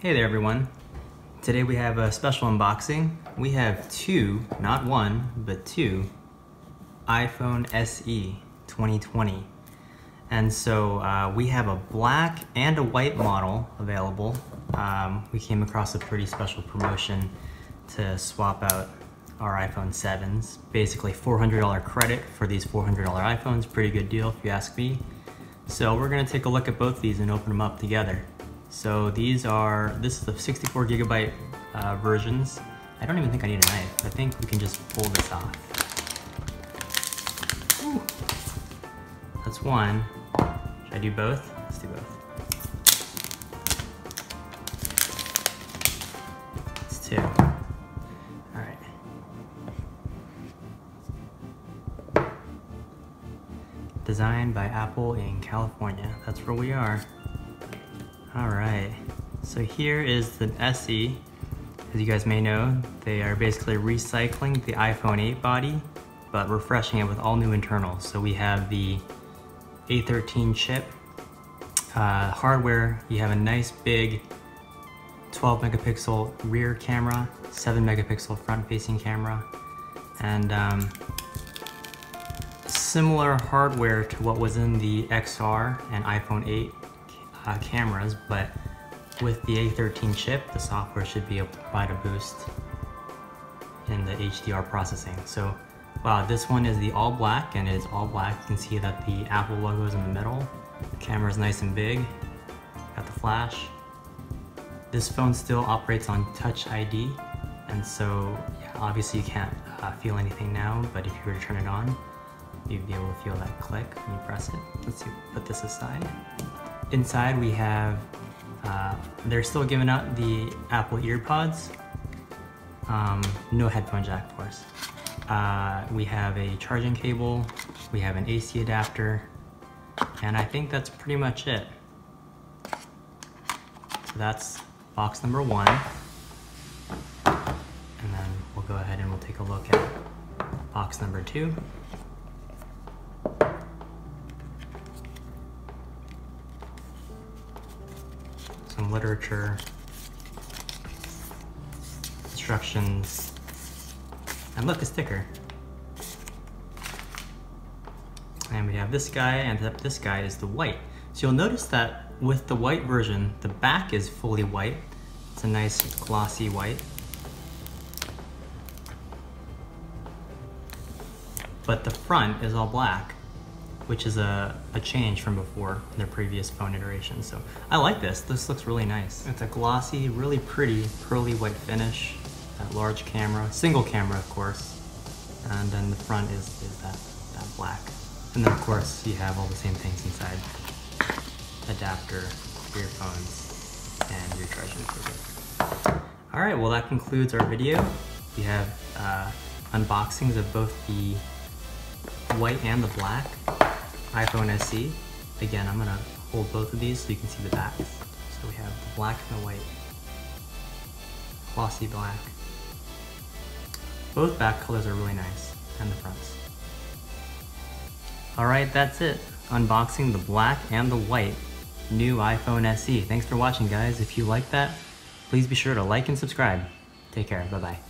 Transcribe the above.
Hey there everyone. Today we have a special unboxing. We have two, not one, but two iPhone SE 2020. And so uh, we have a black and a white model available. Um, we came across a pretty special promotion to swap out our iPhone 7s. Basically $400 credit for these $400 iPhones. Pretty good deal if you ask me. So we're gonna take a look at both these and open them up together. So these are, this is the 64 gigabyte uh, versions. I don't even think I need a knife. I think we can just pull this off. Ooh. That's one. Should I do both? Let's do both. It's two. All right. Designed by Apple in California. That's where we are. All right, so here is the SE. As you guys may know, they are basically recycling the iPhone 8 body, but refreshing it with all new internals. So we have the A13 chip. Uh, hardware, you have a nice big 12 megapixel rear camera, 7 megapixel front facing camera, and um, similar hardware to what was in the XR and iPhone 8 uh, cameras, but with the A13 chip, the software should be able to provide a boost in the HDR processing. So wow, this one is the all black and it is all black. You can see that the Apple logo is in the middle. The camera is nice and big. Got the flash. This phone still operates on Touch ID. And so yeah, obviously you can't uh, feel anything now, but if you were to turn it on, you'd be able to feel that click when you press it. Let's see, put this aside. Inside we have, uh, they're still giving out the Apple EarPods. Um, no headphone jack, of course. Uh, we have a charging cable, we have an AC adapter, and I think that's pretty much it. So that's box number one. And then we'll go ahead and we'll take a look at box number two. Some literature, instructions, and look, a sticker. And we have this guy, and this guy is the white. So you'll notice that with the white version, the back is fully white. It's a nice glossy white. But the front is all black which is a, a change from before their previous phone iteration. So I like this. This looks really nice. It's a glossy, really pretty, pearly white finish. That large camera, single camera of course. And then the front is, is that, that black. And then of course you have all the same things inside. Adapter, earphones, and your charging cable. All right, well that concludes our video. We have uh, unboxings of both the white and the black iPhone SE. Again, I'm gonna hold both of these so you can see the back. So we have the black and the white. Glossy black. Both back colors are really nice, and the fronts. Alright, that's it. Unboxing the black and the white new iPhone SE. Thanks for watching guys. If you like that, please be sure to like and subscribe. Take care, bye bye.